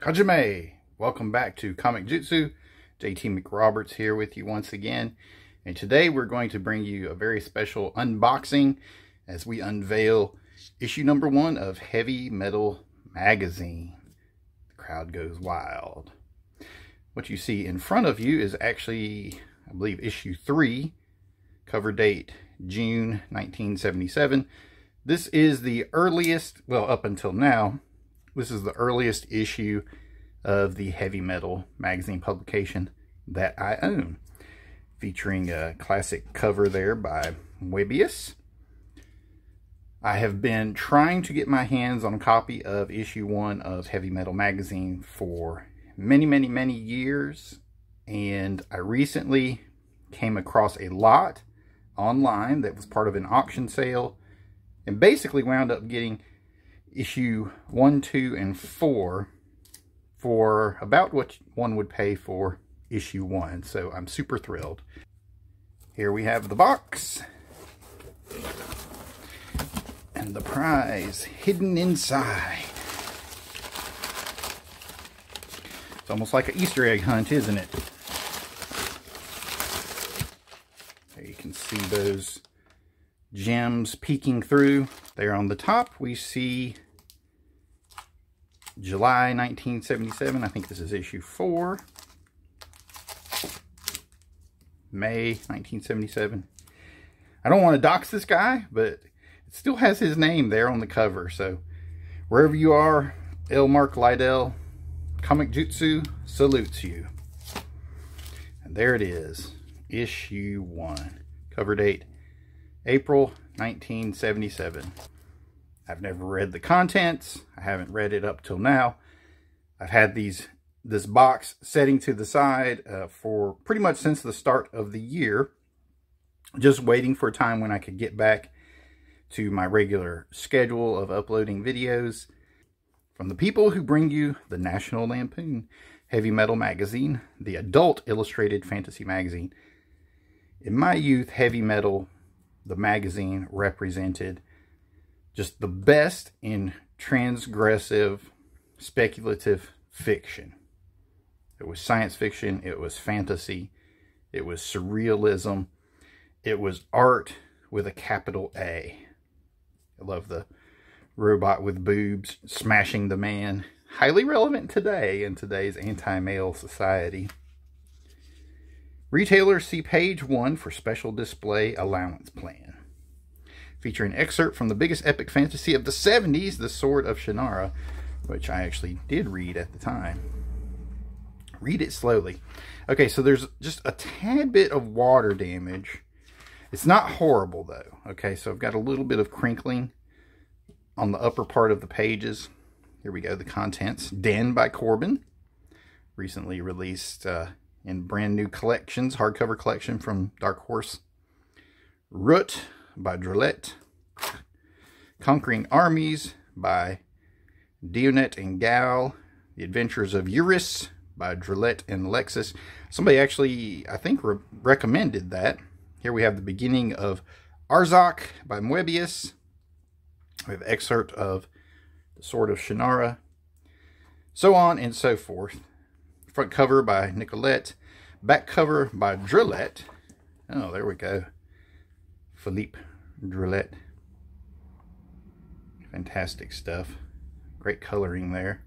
Hajime! Welcome back to Comic Jutsu. JT McRoberts here with you once again. And today we're going to bring you a very special unboxing as we unveil issue number one of Heavy Metal Magazine. The crowd goes wild. What you see in front of you is actually, I believe, issue three, cover date June 1977. This is the earliest, well, up until now, this is the earliest issue of the Heavy Metal magazine publication that I own. Featuring a classic cover there by Moebius. I have been trying to get my hands on a copy of issue one of Heavy Metal magazine for many, many, many years. And I recently came across a lot online that was part of an auction sale and basically wound up getting issue 1, 2, and 4 for about what one would pay for issue 1. So I'm super thrilled. Here we have the box. And the prize hidden inside. It's almost like an Easter egg hunt, isn't it? There you can see those gems peeking through. There on the top, we see July 1977. I think this is issue 4. May 1977. I don't want to dox this guy, but it still has his name there on the cover. So wherever you are, L. Mark Liddell, Comic Jutsu salutes you. And there it is, issue 1. Cover date April 1977. I've never read the contents. I haven't read it up till now. I've had these this box setting to the side uh, for pretty much since the start of the year. Just waiting for a time when I could get back to my regular schedule of uploading videos from the people who bring you the National Lampoon Heavy Metal Magazine, the adult illustrated fantasy magazine. In my youth, heavy metal the magazine represented just the best in transgressive, speculative fiction. It was science fiction, it was fantasy, it was surrealism, it was art with a capital A. I love the robot with boobs smashing the man. Highly relevant today in today's anti-male society. Retailers see page one for special display allowance plan. Featuring an excerpt from the biggest epic fantasy of the 70s, The Sword of Shannara, which I actually did read at the time. Read it slowly. Okay, so there's just a tad bit of water damage. It's not horrible though. Okay, so I've got a little bit of crinkling on the upper part of the pages. Here we go, the contents. Den by Corben. recently released uh, in brand new collections, hardcover collection from Dark Horse. Root by Druillet. Conquering Armies by Dionnet and Gal. The Adventures of Eurus by Druillet and Lexus. Somebody actually, I think, re recommended that. Here we have the beginning of Arzak by Moebius. We have excerpt of The Sword of Shannara. So on and so forth. Front cover by Nicollet. Back cover by Druillet. Oh, there we go. Philippe Druillet. Fantastic stuff. Great coloring there.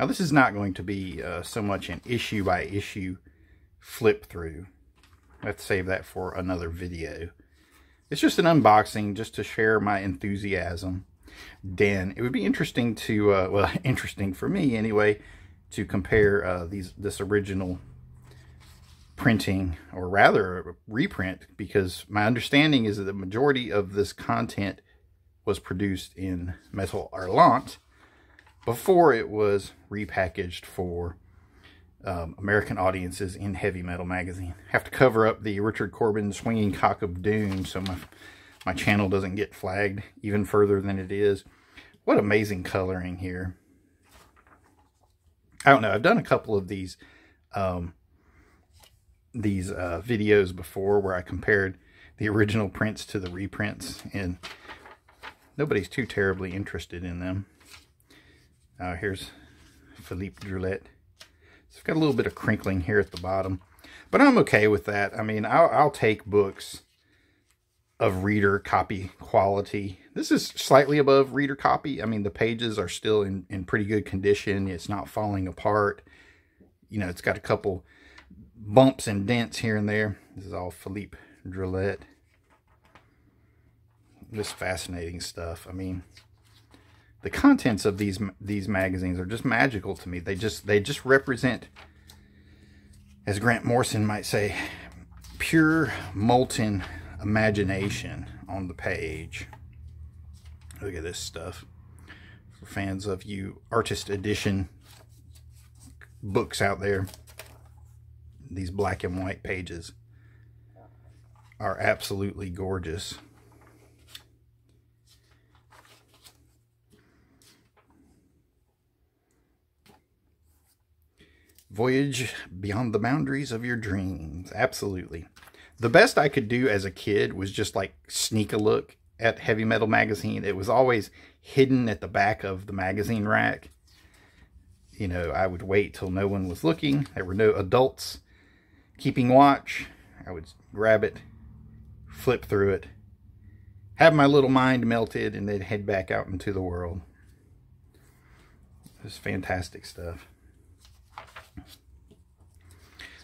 Now this is not going to be uh, so much an issue by issue flip through. Let's save that for another video. It's just an unboxing just to share my enthusiasm Den. It would be interesting to, uh, well, interesting for me anyway, to compare uh, these this original printing, or rather reprint, because my understanding is that the majority of this content was produced in Metal Hurlant before it was repackaged for um, American audiences in Heavy Metal Magazine. Have to cover up the Richard Corben Swinging Cock of Doom so my my channel doesn't get flagged even further than it is. What amazing coloring here. I don't know. I've done a couple of these um, these uh, videos before where I compared the original prints to the reprints, and nobody's too terribly interested in them. Uh, here's Philippe Druillet. So I've got a little bit of crinkling here at the bottom, but I'm okay with that. I mean, I'll, I'll take books of reader copy quality. This is slightly above reader copy. I mean, the pages are still in, in pretty good condition. It's not falling apart. You know, it's got a couple bumps and dents here and there. This is all Philippe Druillet. This fascinating stuff. I mean, the contents of these these magazines are just magical to me. They just they just represent, as Grant Morrison might say, pure molten imagination on the page. Look at this stuff. For fans of you artist edition books out there, these black and white pages are absolutely gorgeous. Voyage beyond the boundaries of your dreams. Absolutely. The best I could do as a kid was just like sneak a look at Heavy Metal Magazine. It was always hidden at the back of the magazine rack. You know, I would wait till no one was looking. There were no adults keeping watch. I would grab it, flip through it, have my little mind melted, and then head back out into the world. It was fantastic stuff.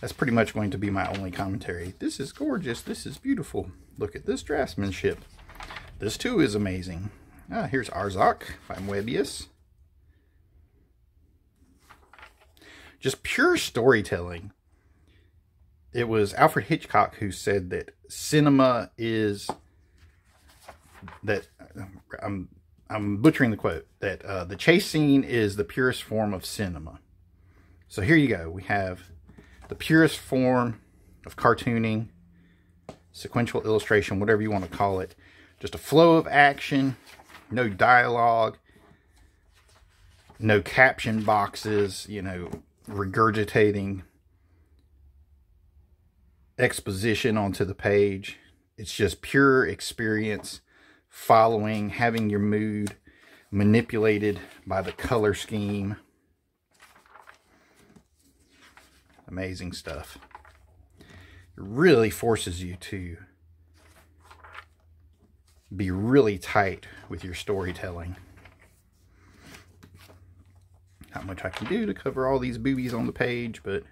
That's pretty much going to be my only commentary. This is gorgeous. This is beautiful. Look at this draftsmanship. This too is amazing. Ah, here's Arzak by Moebius. Just pure storytelling. It was Alfred Hitchcock who said that cinema is that I'm I'm butchering the quote that uh, the chase scene is the purest form of cinema. So here you go. We have the purest form of cartooning, sequential illustration, whatever you want to call it. Just a flow of action, no dialogue, no caption boxes, you know, regurgitating exposition onto the page. It's just pure experience, following, having your mood manipulated by the color scheme Amazing stuff. It really forces you to be really tight with your storytelling. Not much I can do to cover all these boobies on the page, but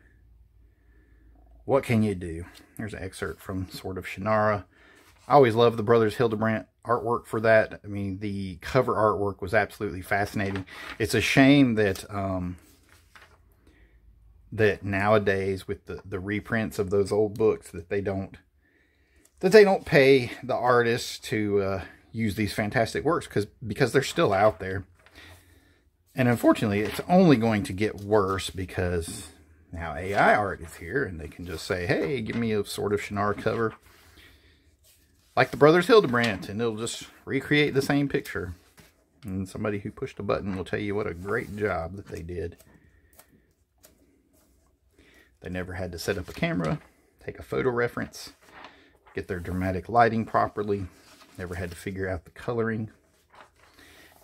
what can you do? Here's an excerpt from Sword of Shannara. I always love the Brothers Hildebrandt artwork for that. I mean, the cover artwork was absolutely fascinating. It's a shame that um, that nowadays with the, the reprints of those old books that they don't that they don't pay the artists to uh, use these fantastic works because because they're still out there. And unfortunately, it's only going to get worse because now AI art is here and they can just say, hey, give me a Sword of Shannara cover like the Brothers Hildebrandt and it'll just recreate the same picture. And somebody who pushed a button will tell you what a great job that they did. They never had to set up a camera, take a photo reference, get their dramatic lighting properly, never had to figure out the coloring,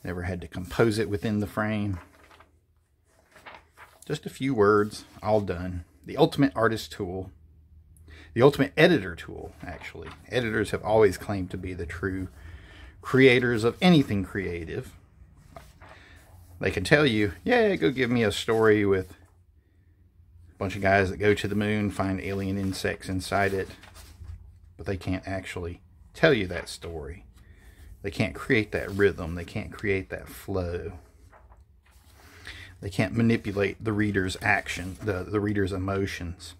never had to compose it within the frame. Just a few words, all done. The ultimate artist tool, the ultimate editor tool, actually. Editors have always claimed to be the true creators of anything creative. They can tell you, yeah, go give me a story with bunch of guys that go to the moon, find alien insects inside it, but they can't actually tell you that story. They can't create that rhythm. They can't create that flow. They can't manipulate the reader's action, the, the reader's emotions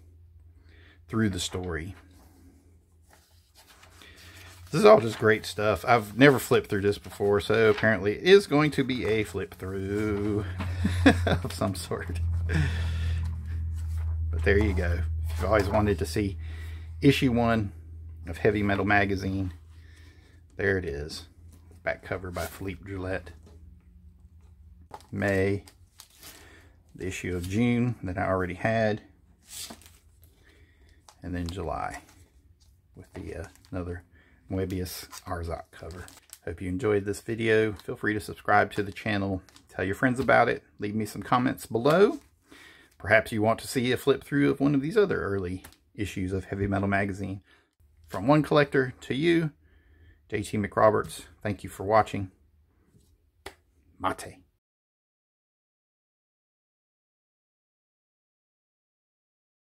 through the story. This is all just great stuff. I've never flipped through this before, so apparently it is going to be a flip through of some sort there you go. If you've always wanted to see issue one of Heavy Metal Magazine, there it is. Back cover by Philippe Druillet. May, the issue of June that I already had. and then July with the uh, another Moebius Arzak cover. Hope you enjoyed this video. Feel free to subscribe to the channel. Tell your friends about it. Leave me some comments below. Perhaps you want to see a flip through of one of these other early issues of Heavy Metal Magazine. From one collector to you, JT McRoberts, thank you for watching. Mate.